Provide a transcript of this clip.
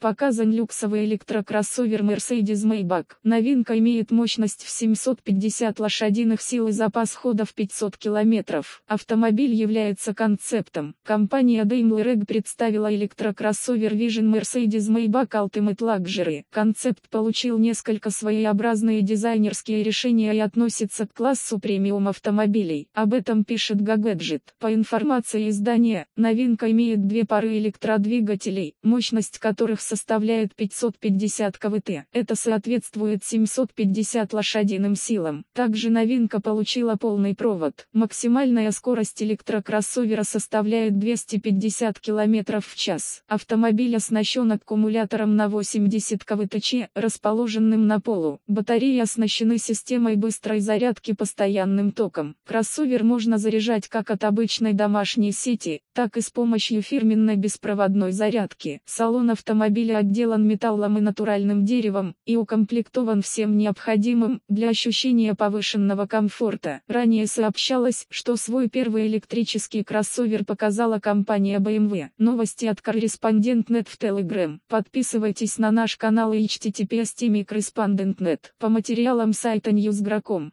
Показан люксовый электрокроссовер Mercedes-Maybach. Новинка имеет мощность в 750 лошадиных сил и запас хода в 500 километров. Автомобиль является концептом. Компания Daimler Egg представила электрокроссовер Vision Mercedes-Maybach Ultimate Luxury. Концепт получил несколько своеобразные дизайнерские решения и относится к классу премиум автомобилей. Об этом пишет Gagadget. По информации издания, новинка имеет две пары электродвигателей, мощность которых составляет 550 КВТ. Это соответствует 750 лошадиным силам. Также новинка получила полный провод. Максимальная скорость электрокроссовера составляет 250 км в час. Автомобиль оснащен аккумулятором на 80 КВТЧ, расположенным на полу. Батареи оснащены системой быстрой зарядки постоянным током. Кроссовер можно заряжать как от обычной домашней сети, так и с помощью фирменной беспроводной зарядки. Салон автомобиля отделан металлом и натуральным деревом, и укомплектован всем необходимым для ощущения повышенного комфорта. Ранее сообщалось, что свой первый электрический кроссовер показала компания BMW. Новости от корреспондент.нет в Telegram. Подписывайтесь на наш канал и https По материалам сайта Newsgro.com.